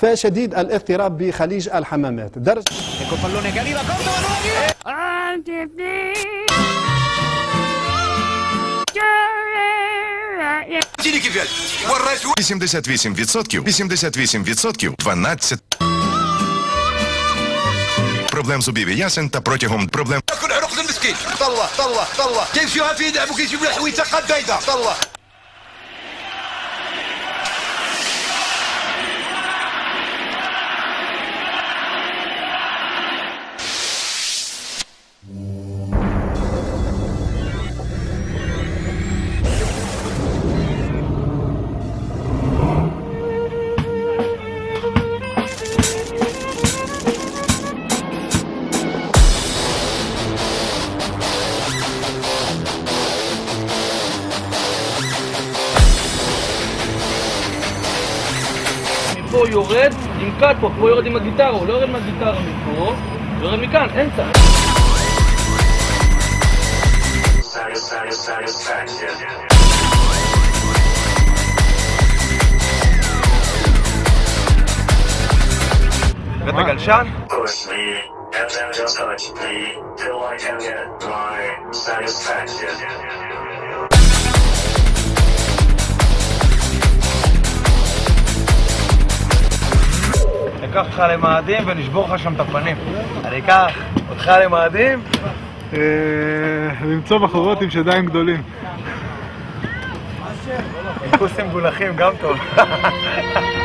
فشديد الاضطراب بخليج الحمامات درجة Con pallone che arriva, corto, Manuel Тільки п'ять. Ворась 88%, 88%, 12 проблем зубів і ясен та протягом проблем كل عروق المسكين طلع طلع طلع كيف شوها في يدعم وكيف له حويته יורד עם הגיטרה, הוא לא יורד מהגיטרה מפה, הוא יורד מכאן, אמצע. הבאת גלשן? Push me, and then just touch me, till I can get my satisfaction. ניקח אותך למאדים ונשבור לך שם את הפנים. אני אקח אותך למאדים. למצוא בחורות עם שדיים גדולים. כוסים מגולחים גם טוב.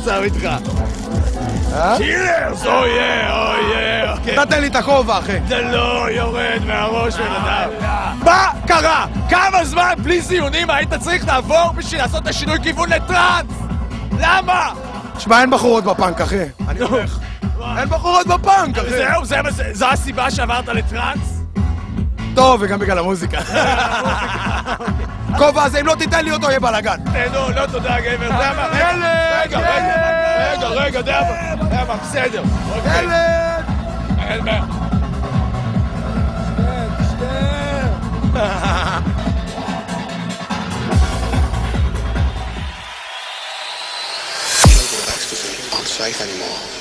המצב איתך? צ'ילרס, אוי אוי אוי. אתה תן לי את הכובע, אחי. זה לא יורד מהראש, בן אדם. מה קרה? כמה זמן בלי זיונים היית צריך לעבור בשביל לעשות את השינוי כיוון לטראנס? למה? שמע, אין בחורות בפאנק, אחי. אני הולך. אין בחורות בפאנק, אחי. זהו, זה- זה- זו הסיבה שעברת לטראנס? טוב, וגם בגלל המוזיקה. כובע הזה, אם לא תיתן לי אותו, יהיה בלאגן. נו, לא תודה, גבר. אתה מה? רגע, רגע, רגע, רגע, אתה יודע מה? אתה יודע מה? בסדר. אוקיי. ילד! אין בעיה. aren't safe anymore.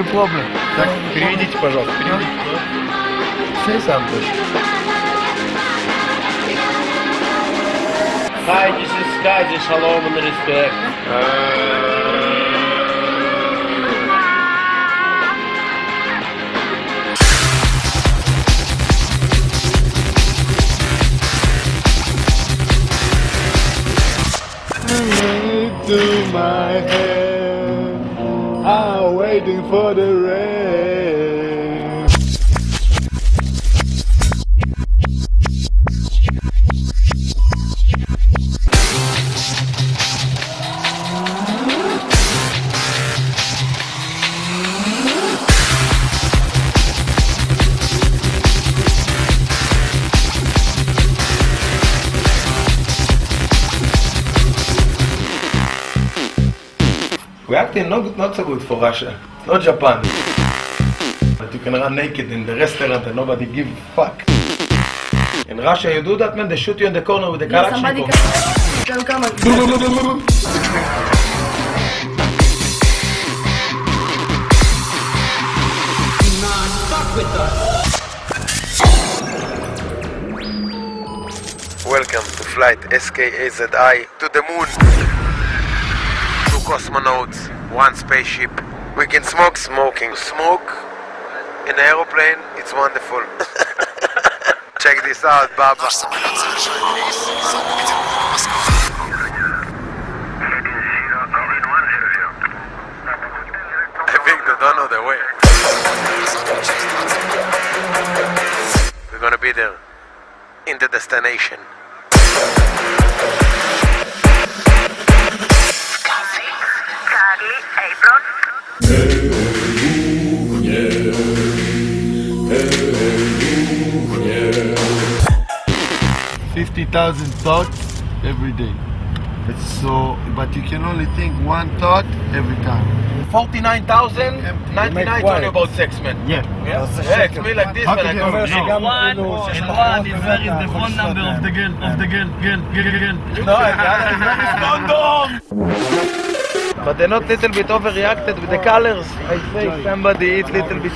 You We're acting not, not so good for Russia, not Japan. But you can run naked in the restaurant and nobody give a fuck. In Russia, you do that, man, they shoot you in the corner with the Somebody Kalashnikov. come, come on. Welcome to flight SKAZI to the moon. Cosmonauts, one spaceship. We can smoke smoking. Smoke in an aeroplane, it's wonderful. Check this out, Baba. I think they don't know the way. We're gonna be there in the destination. Fifty thousand thoughts every day. It's so, but you can only think one thought every time. 49,000, 99 only about sex, man. Yeah. Yeah, yeah it's me like this, man. I go, no. One, and one is where is the phone number of the girl, of the girl, girl, girl, girl. No, I got But they're not little bit overreacted with the colors. I say somebody eat little bit.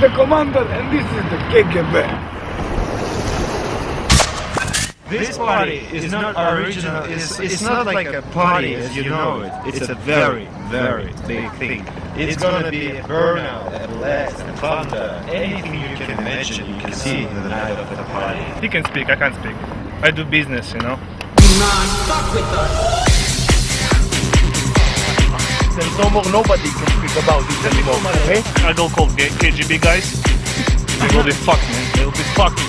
The commander and this is the KGB. This party is not original. It's, it's not like a party as you know it. It's a very, very big thing. It's gonna be a burnout and blast and thunder. Anything you can imagine, you can see in the night of the party. He can speak, I can't speak. I do business, you know. Man, fuck with us! There's no more nobody can about this anymore. Okay? I go call K- KGB guys. They will be fucked, man. They will be fucked.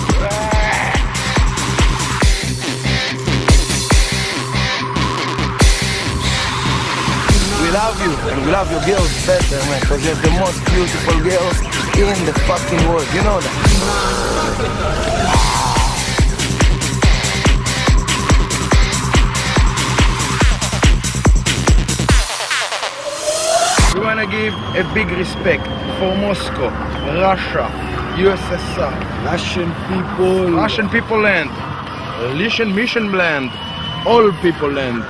We love you, and we love your girls better, man, because you're the most beautiful girls in the fucking world. You know that. Give a big respect for Moscow, Russia, USSR, Russian people, Russian people land, Russian mission land, all people land.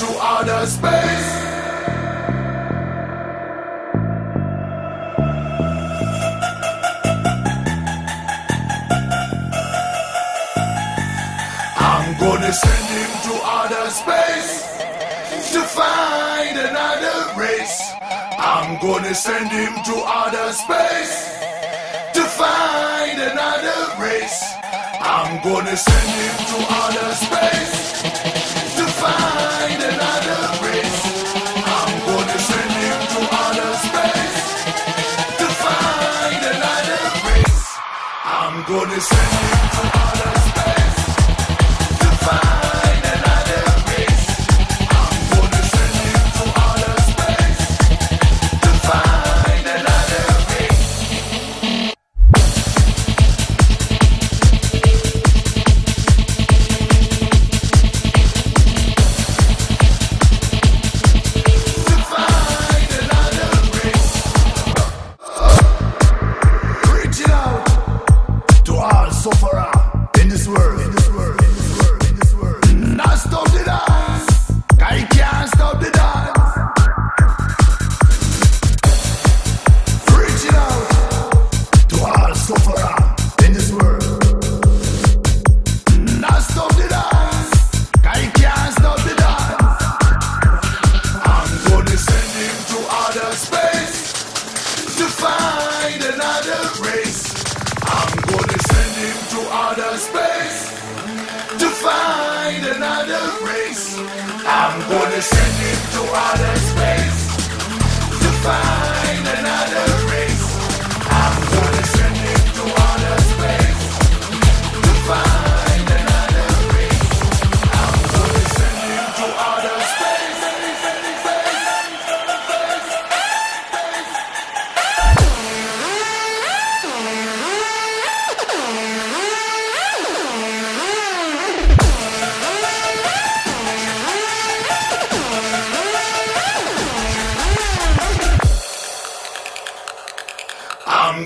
to outer space. I'm gonna send him to outer space to find another race. I'm gonna send him to outer space to find another race. I'm gonna send him to outer space gonna send him to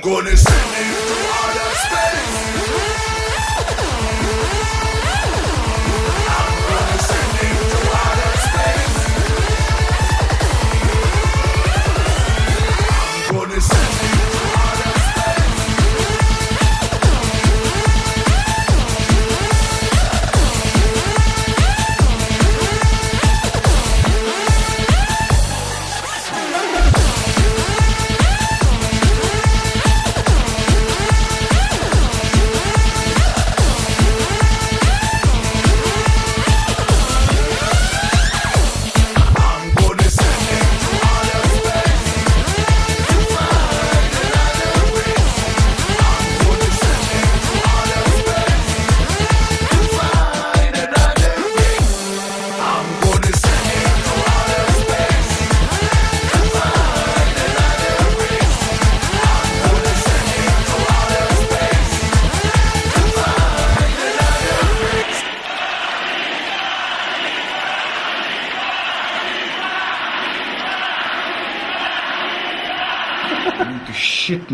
gonna send him to outer space.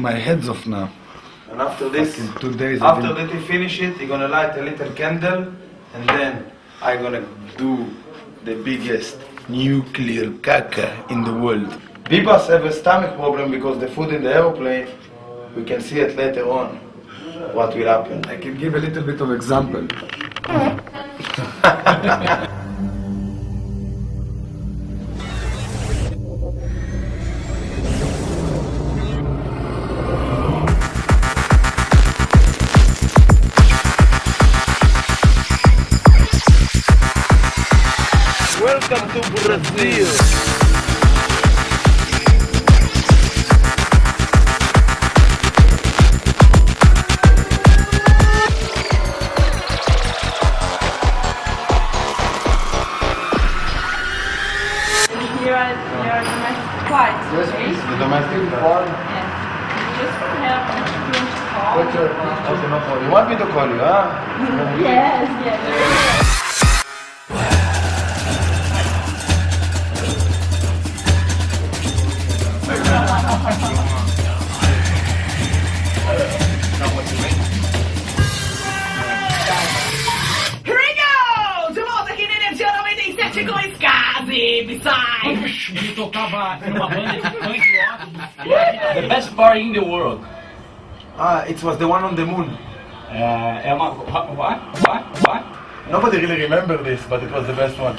My heads off now. And after this, Fucking two days. After that we finish it, you're gonna light a little candle, and then I'm gonna do the biggest nuclear caca in the world. Bibas have a stomach problem because the food in the aeroplane. We can see it later on. What will happen? I can give a little bit of example. to it was the one on the moon. Uh, é uma. What? What? What? Nobody really remember this, but it was the best one.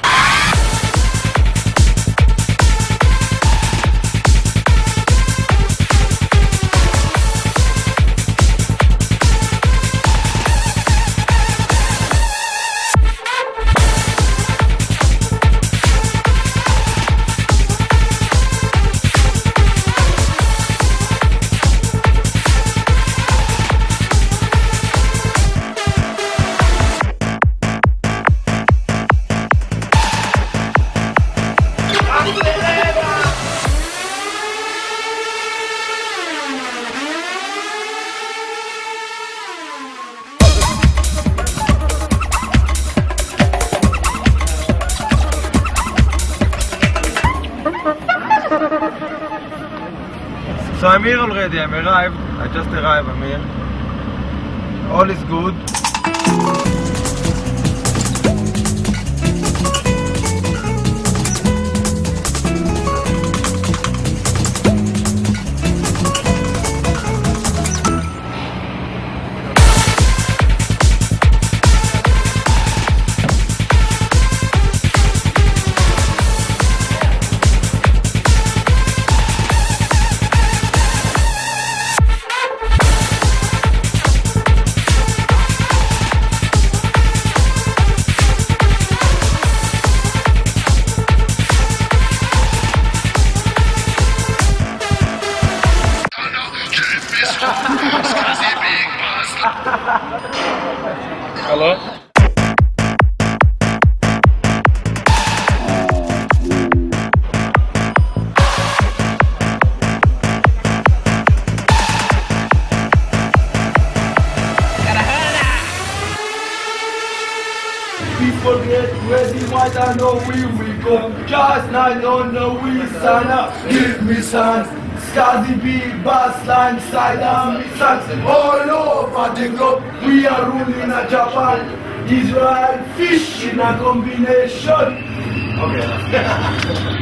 Arrived. I just arrived, I'm here. All is good. The we sign up. Give me sun. Skazi beat, bass line, side arm, sons all over the globe. We are ruling a Japan, Israel, fish in a combination. Okay.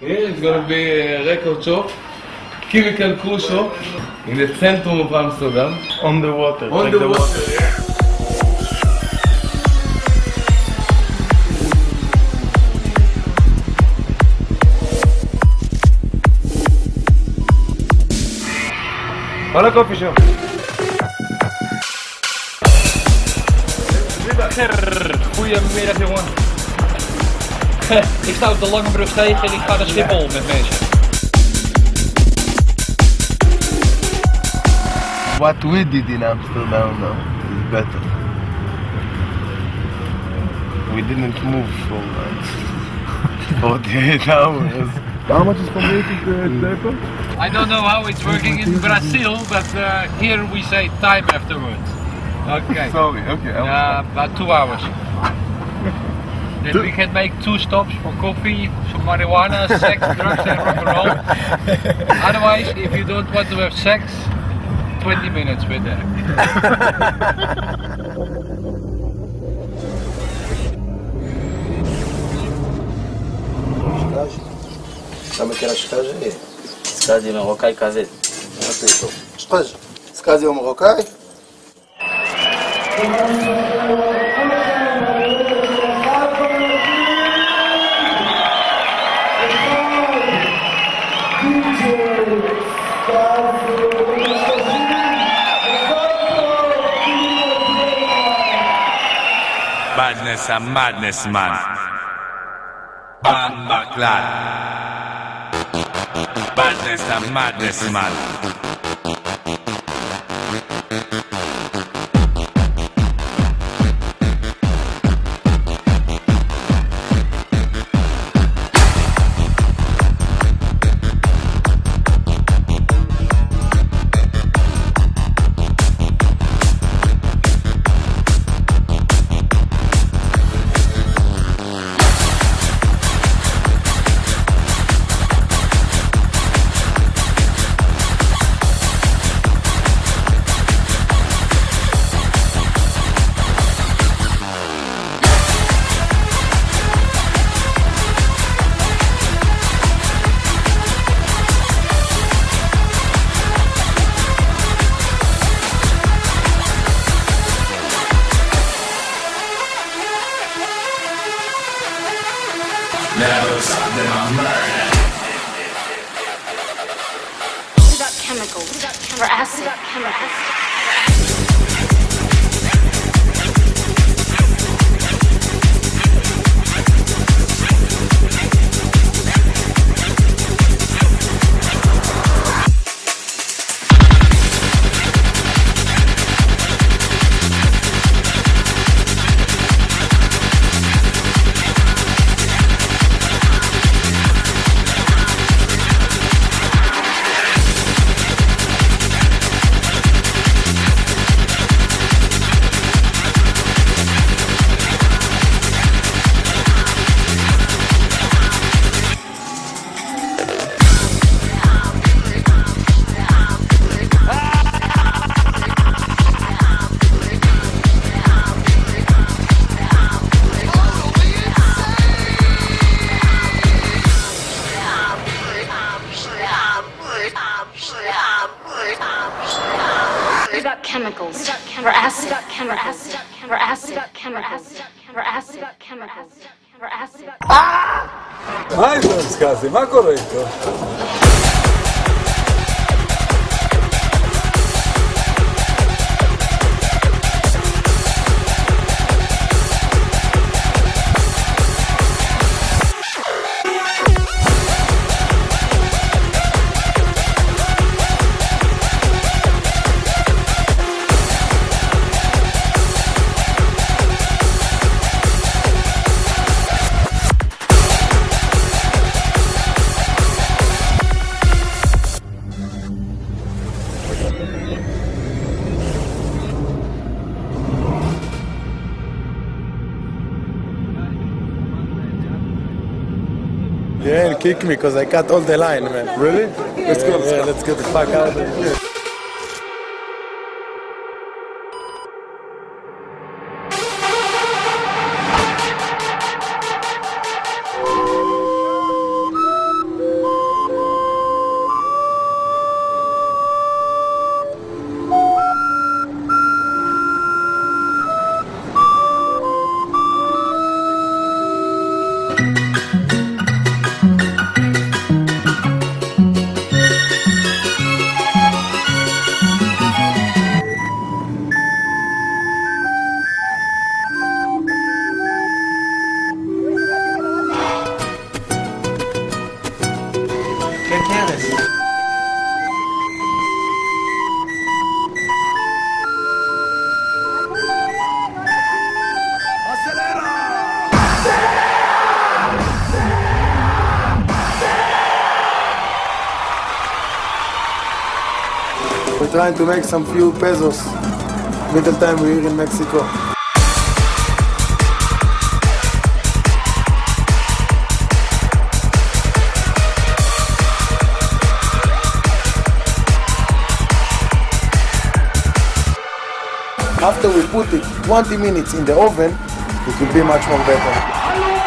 Yeah, it's gonna be a record shop, chemical crew shop, in the center of Amsterdam. On the water. On like the, the, water, water. Yeah. On a coffee shop. Goedemiddag jongen. Ik sta op de Lange Brug tegen en ik ga naar Schiphol met mensen. What we did in Amsterdam now is better. We didn't move for like 48 hours. How much is from waiting to paper? I don't know how it's working in Brazil, but uh, here we say time afterwards. Okay. Sorry, okay. Uh, about two hours. Then Do we can make two stops for coffee, some marijuana, sex, drugs and rock and roll. Otherwise, if you don't want to have sex, 20 minutes with them. Skazi, ќе раш каже е. Скази ме Skazi, казе. Што? Скажи вам Madness and madness, man. Bang back lad. Madness and madness, man. Kick me because I cut all the line, man. Really? Let's go, Yeah, let's yeah, go. let's get the fuck out of here. To make some few pesos. Middle time we're in Mexico. After we put it 20 minutes in the oven, it will be much more better.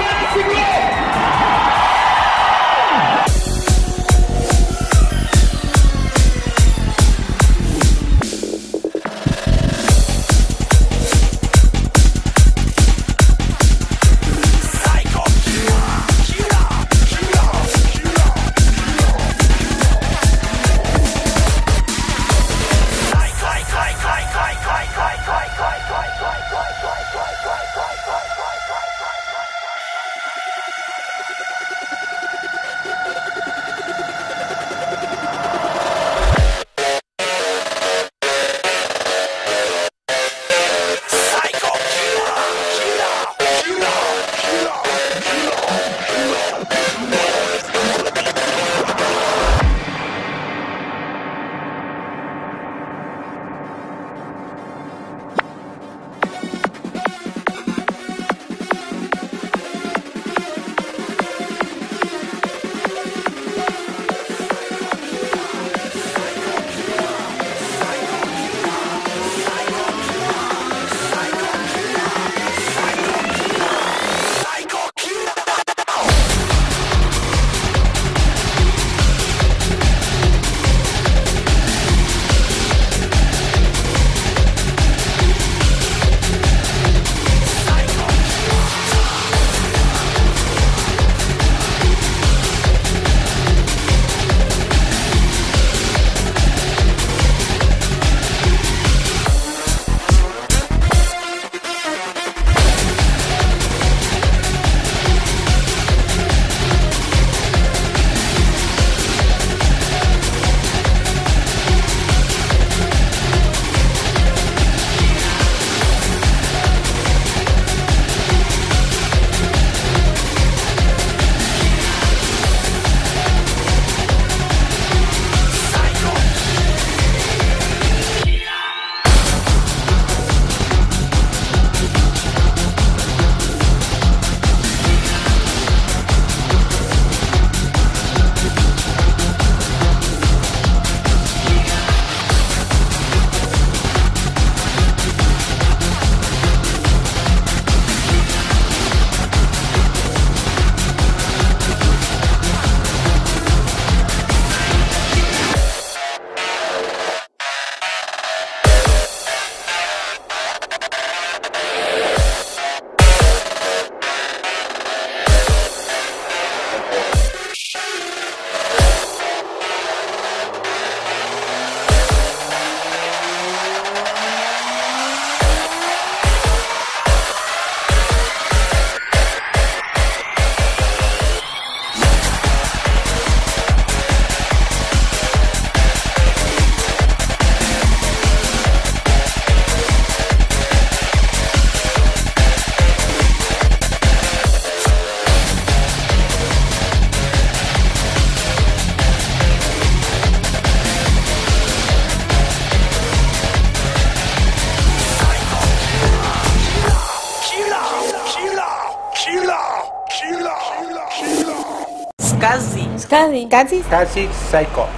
Kazi. Psycho.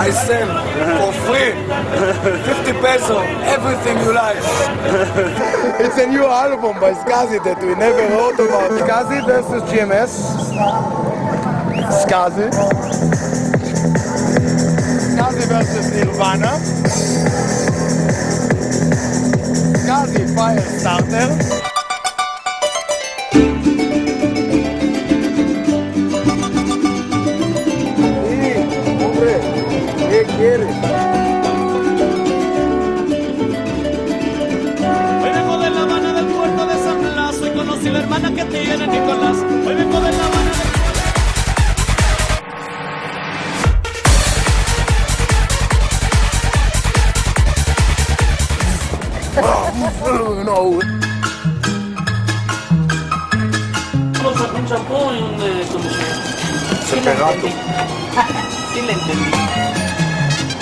I sell for free, 50 pesos, everything you like. it's a new album by Skazi that we never heard about. Skazi versus GMS. Skazi. Skazi versus Nirvana. Skazi Firestarter. ¿Qué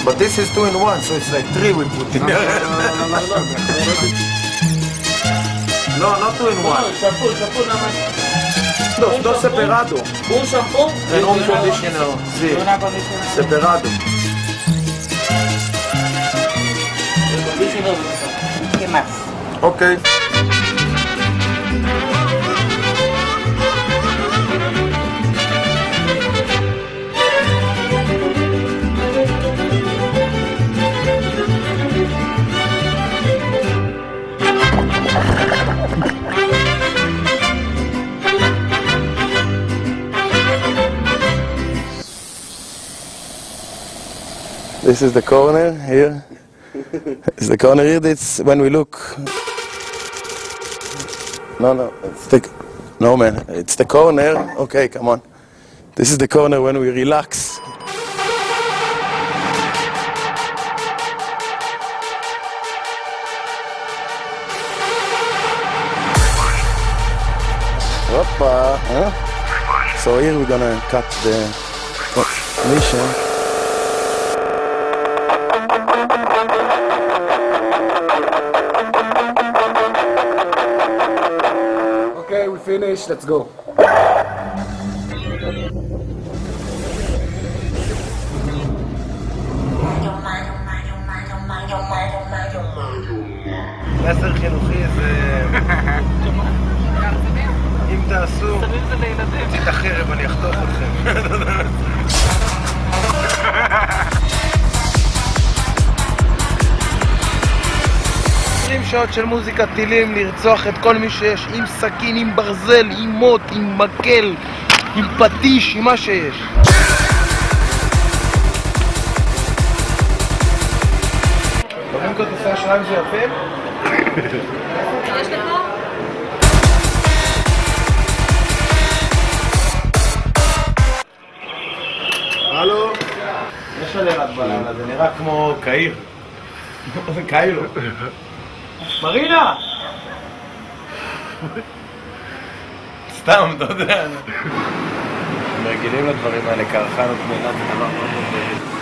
But this is two in one, so it's like three we put in there. No, not two in No, one. champú, champú nada más. Dos, dos separados. Un shampoo And un una- conditioner. Sí. y una conditioner. Separado. El conditioner. ¿Qué más? Okay. This is the corner here. It's the corner here. That's when we look. No, no, it's the no man. It's the corner. Okay, come on. This is the corner when we relax. Hoppa, huh? So here we're gonna cut the mission. Let's go. שעות של מוזיקת טילים, לרצוח את כל מי שיש, עם סכין, עם ברזל, עם מוט, עם מקל, עם פטיש, עם מה שיש. כרטיסי? יש לך? הלו? יש עלי רק בלילה, זה נראה כמו קהיר. קהיר. מרינה! סתם, אתה יודע. הם רגילים לדברים האלה, קרחנות מנת, זה דבר מאוד מאוד...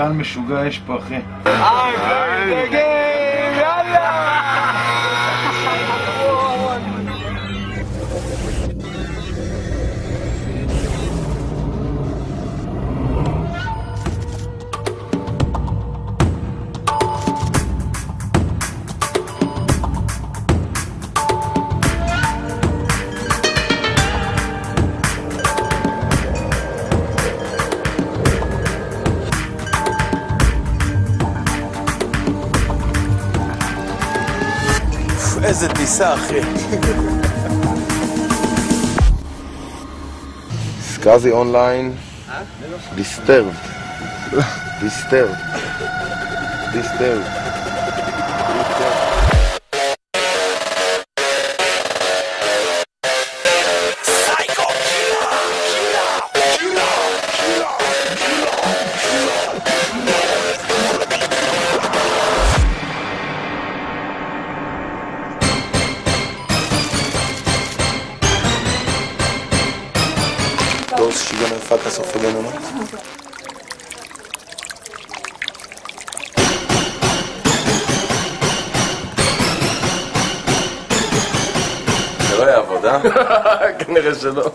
משחקן משוגע יש פרחי. I'm playing the game! יאללה! טיסה, אחי. סקאזי אונליין, אה? דיסטרבד. דיסטרבד. דיסטרבד. 跟那个石头。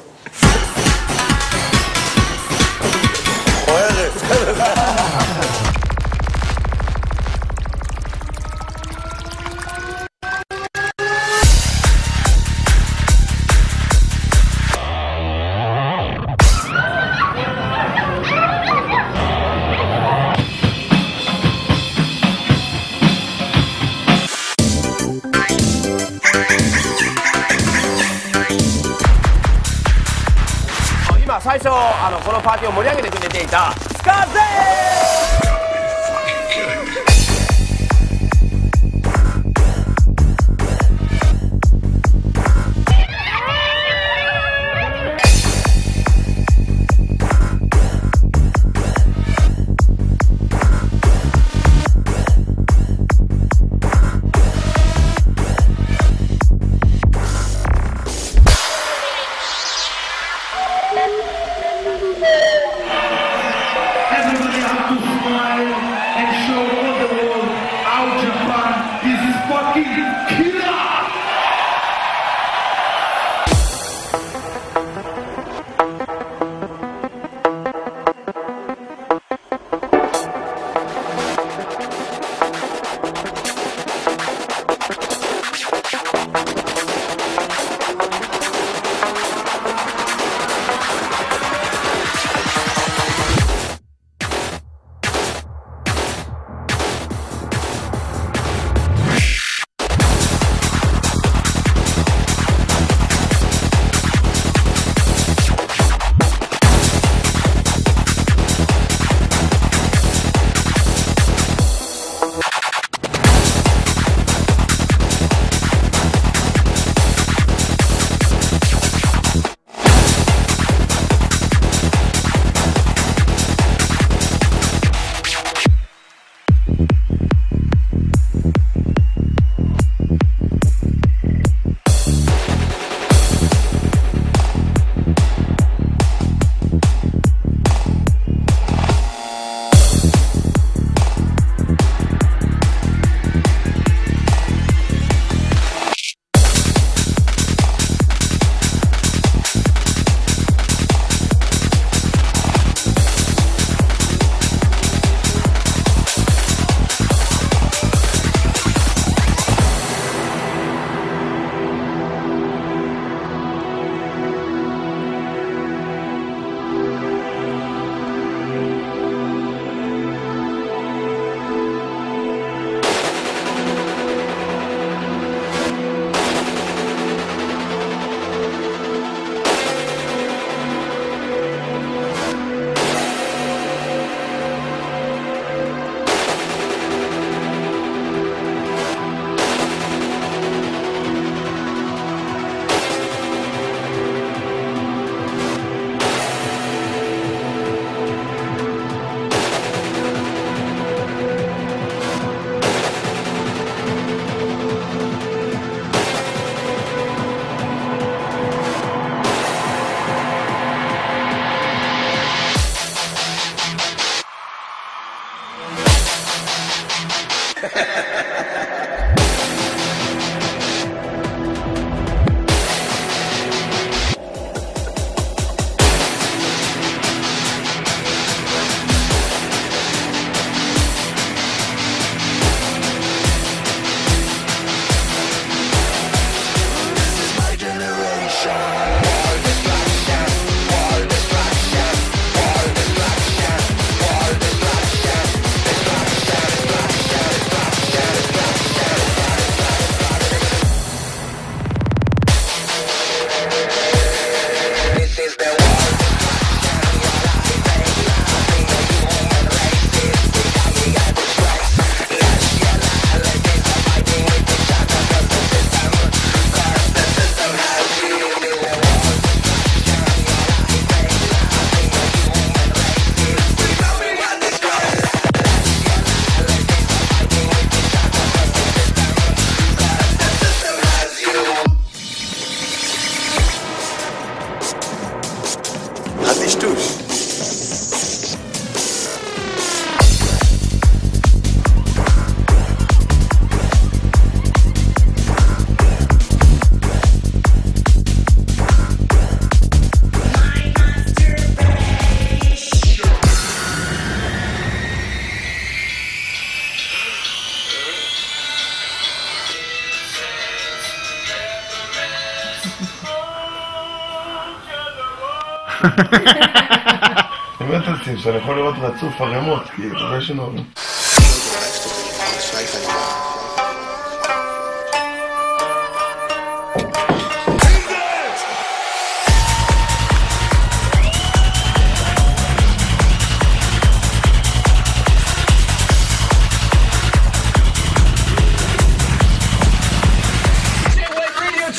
באמת עושים, שאני יכול לראות רצוף ערימות, כאילו, הרבה שנורים.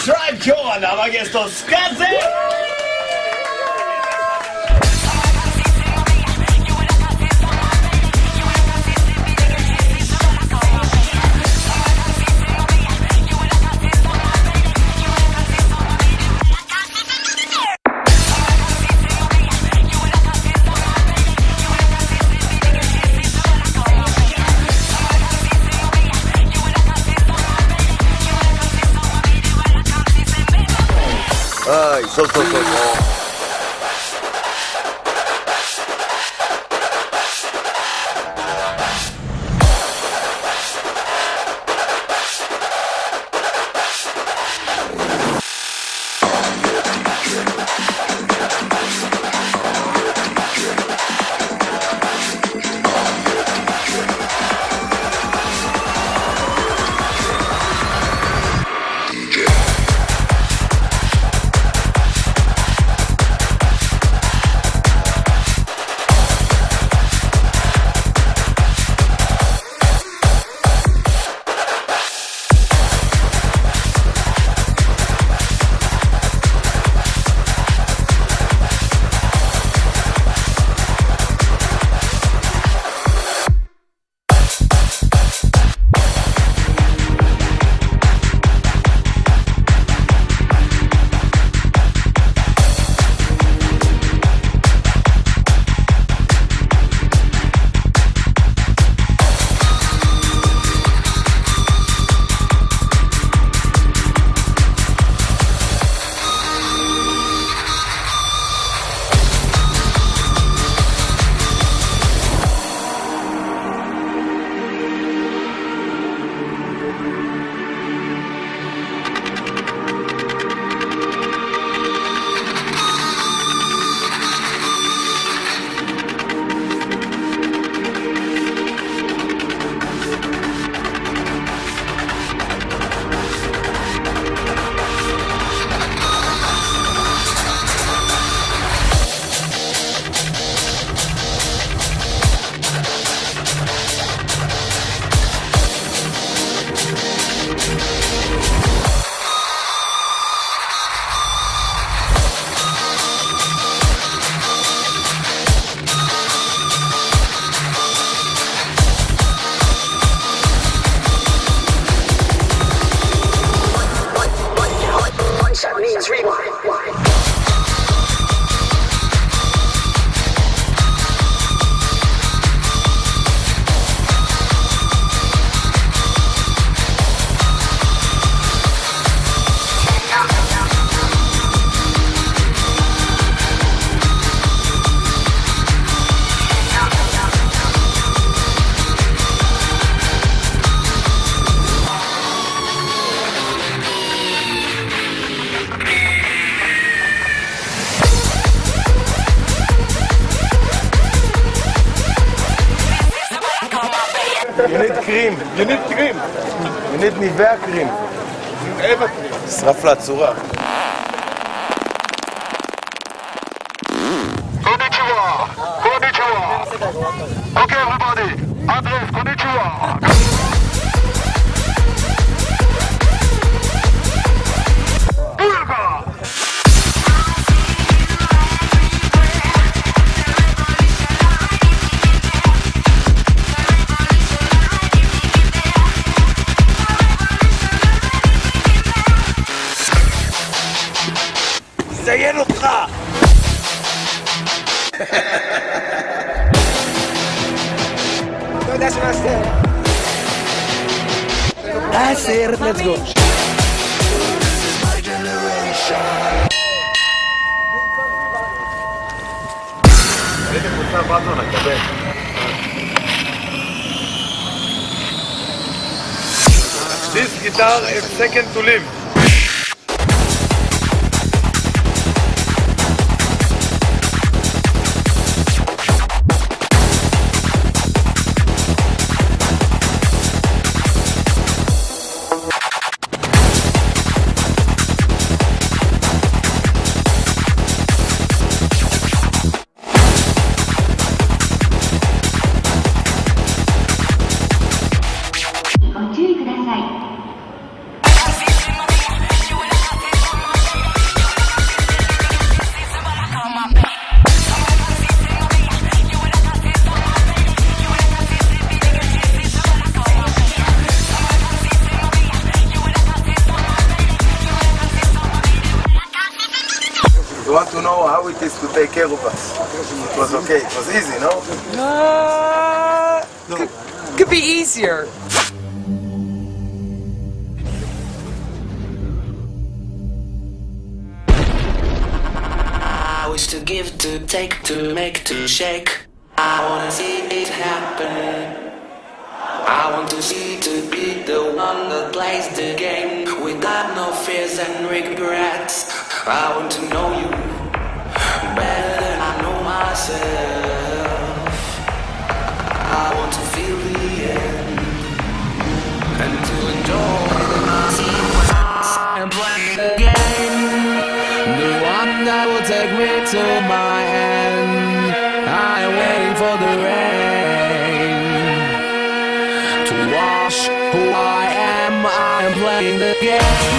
Tribe Con, aber jetzt los Sol, sol, sol. Know how it is to take care of us. It was okay. It was easy, no? Uh, could, could be easier. I wish to give, to take, to make, to shake. I wanna see it happen. I want to see to be the one that plays the game without no fears and regrets. I want to know you better I know myself. I want to feel the end and to enjoy the consequence and the game. The one that will take me to my end. I am waiting for the rain to wash who I am. I am playing the game.